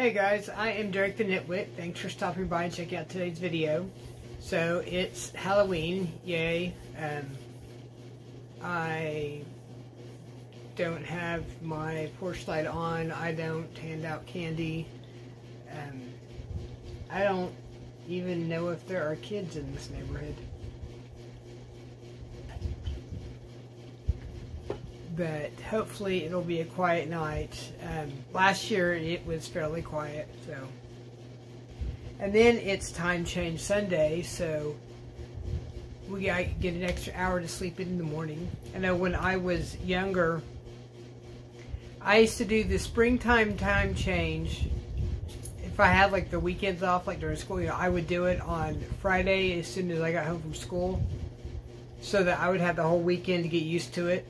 Hey guys, I am Derek the Knitwit. Thanks for stopping by and checking out today's video. So it's Halloween, yay. Um, I don't have my porch light on. I don't hand out candy. Um, I don't even know if there are kids in this neighborhood. But hopefully it'll be a quiet night. Um, last year it was fairly quiet, so. And then it's time change Sunday, so we get an extra hour to sleep in the morning. I know when I was younger, I used to do the springtime time change. If I had like the weekends off, like during school, you know, I would do it on Friday as soon as I got home from school, so that I would have the whole weekend to get used to it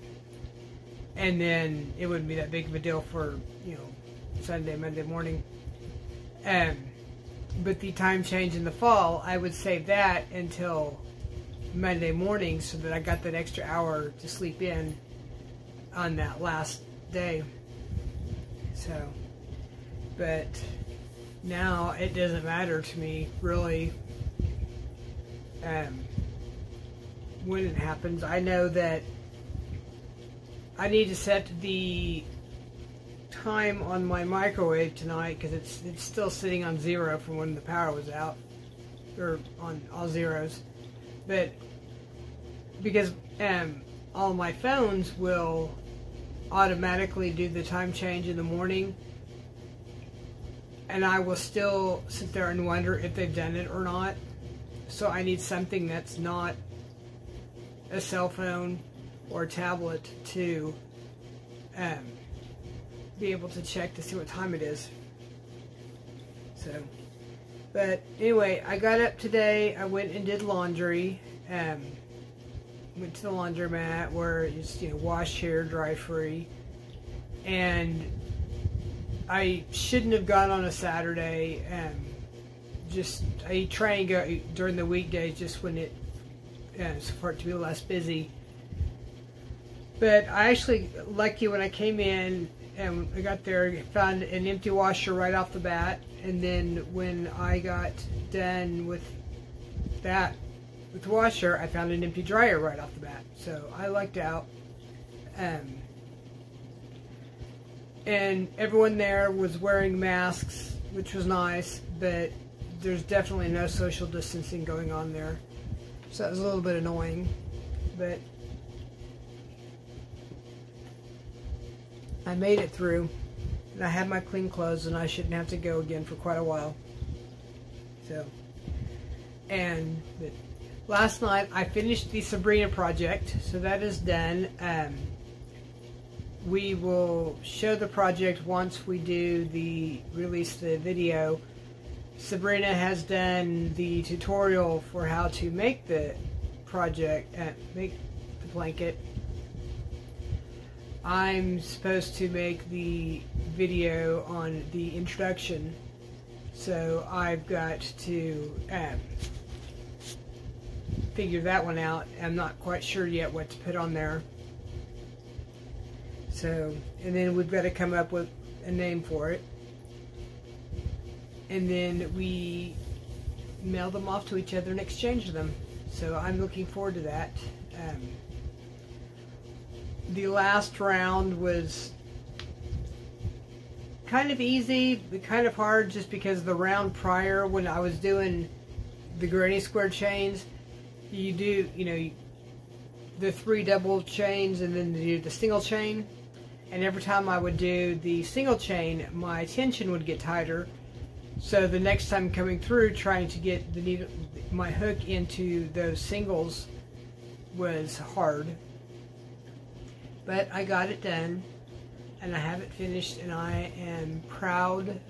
and then it wouldn't be that big of a deal for you know Sunday, Monday morning. Um, but the time change in the fall, I would save that until Monday morning so that I got that extra hour to sleep in on that last day. So, but now it doesn't matter to me really um, when it happens. I know that I need to set the time on my microwave tonight because it's it's still sitting on zero from when the power was out or on all zeros. But because um, all my phones will automatically do the time change in the morning and I will still sit there and wonder if they've done it or not. So I need something that's not a cell phone or tablet to um, be able to check to see what time it is. So, but anyway, I got up today. I went and did laundry. Um, went to the laundromat where it's you know wash here, dry free, and I shouldn't have gone on a Saturday. Um, just I try and go during the weekdays just when it uh, for it to be less busy but I actually, lucky when I came in and I got there, found an empty washer right off the bat. And then when I got done with that, with the washer, I found an empty dryer right off the bat. So I lucked out. Um, and everyone there was wearing masks, which was nice, but there's definitely no social distancing going on there. So that was a little bit annoying. But I made it through, and I had my clean clothes, and I shouldn't have to go again for quite a while. So, and last night I finished the Sabrina project, so that is done. Um, we will show the project once we do the release the video. Sabrina has done the tutorial for how to make the project, uh, make the blanket I'm supposed to make the video on the introduction so I've got to um, figure that one out. I'm not quite sure yet what to put on there. So and then we've got to come up with a name for it. And then we mail them off to each other and exchange them. So I'm looking forward to that um, the last round was kind of easy, but kind of hard just because the round prior when I was doing the granny square chains, you do, you know, the three double chains and then do the single chain. And every time I would do the single chain, my tension would get tighter. So the next time coming through, trying to get the needle, my hook into those singles was hard. But I got it done and I have it finished and I am proud.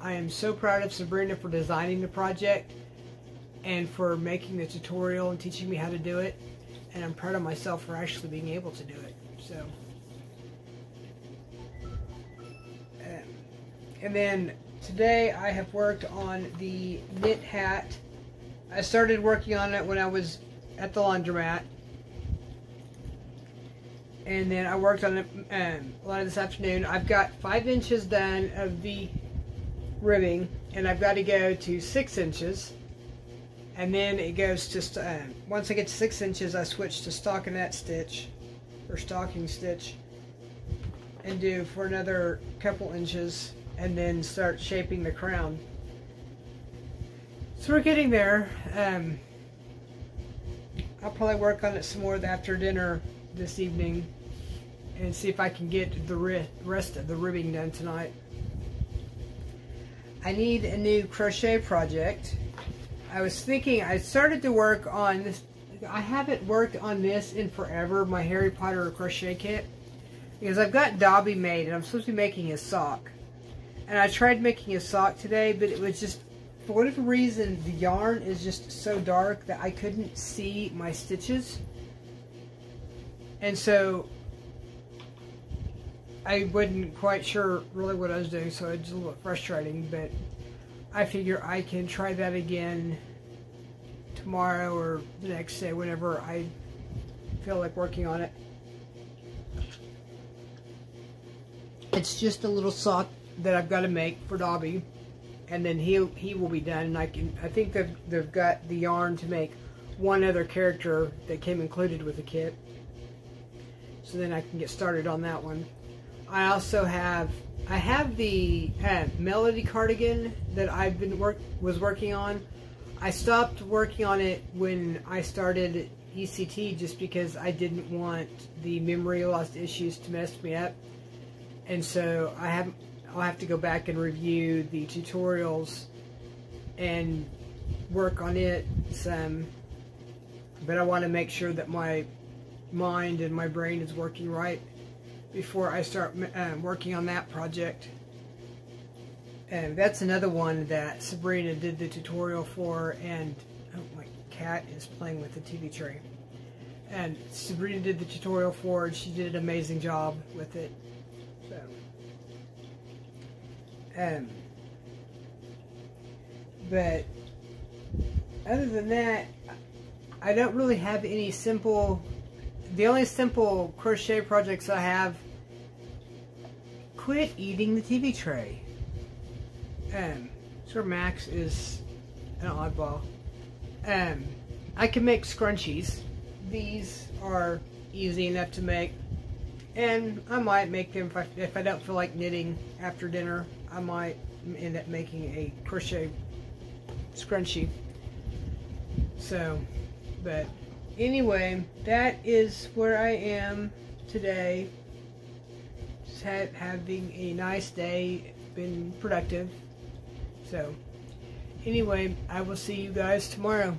I am so proud of Sabrina for designing the project and for making the tutorial and teaching me how to do it. And I'm proud of myself for actually being able to do it. So, um, and then today I have worked on the knit hat. I started working on it when I was at the laundromat and then I worked on it um, a lot of this afternoon. I've got five inches done of the ribbing and I've got to go to six inches. And then it goes just uh, once I get to six inches I switch to stockinette stitch or stocking stitch and do for another couple inches and then start shaping the crown. So we're getting there. Um, I'll probably work on it some more after dinner this evening and see if I can get the rest of the ribbing done tonight. I need a new crochet project. I was thinking, I started to work on this, I haven't worked on this in forever, my Harry Potter crochet kit. Because I've got Dobby made and I'm supposed to be making his sock. And I tried making a sock today, but it was just, for whatever reason, the yarn is just so dark that I couldn't see my stitches. And so I wasn't quite sure really what I was doing, so it's a little bit frustrating, but I figure I can try that again tomorrow or the next day, whenever I feel like working on it. It's just a little sock that I've got to make for Dobby, and then he he will be done. And I can I think they've they've got the yarn to make one other character that came included with the kit, so then I can get started on that one. I also have I have the uh, Melody cardigan that I've been work was working on. I stopped working on it when I started ECT just because I didn't want the memory loss issues to mess me up. And so I have I'll have to go back and review the tutorials and work on it some but I want to make sure that my mind and my brain is working right before I start um, working on that project. And that's another one that Sabrina did the tutorial for, and oh, my cat is playing with the TV tray. And Sabrina did the tutorial for, and she did an amazing job with it. So, um, but other than that, I don't really have any simple the only simple crochet projects I have, quit eating the TV tray. Um, Sir Max is an oddball. Um, I can make scrunchies. These are easy enough to make. And I might make them if I, if I don't feel like knitting after dinner. I might end up making a crochet scrunchie. So, but anyway, that is where I am today. Just had, having a nice day, been productive. So, anyway, I will see you guys tomorrow.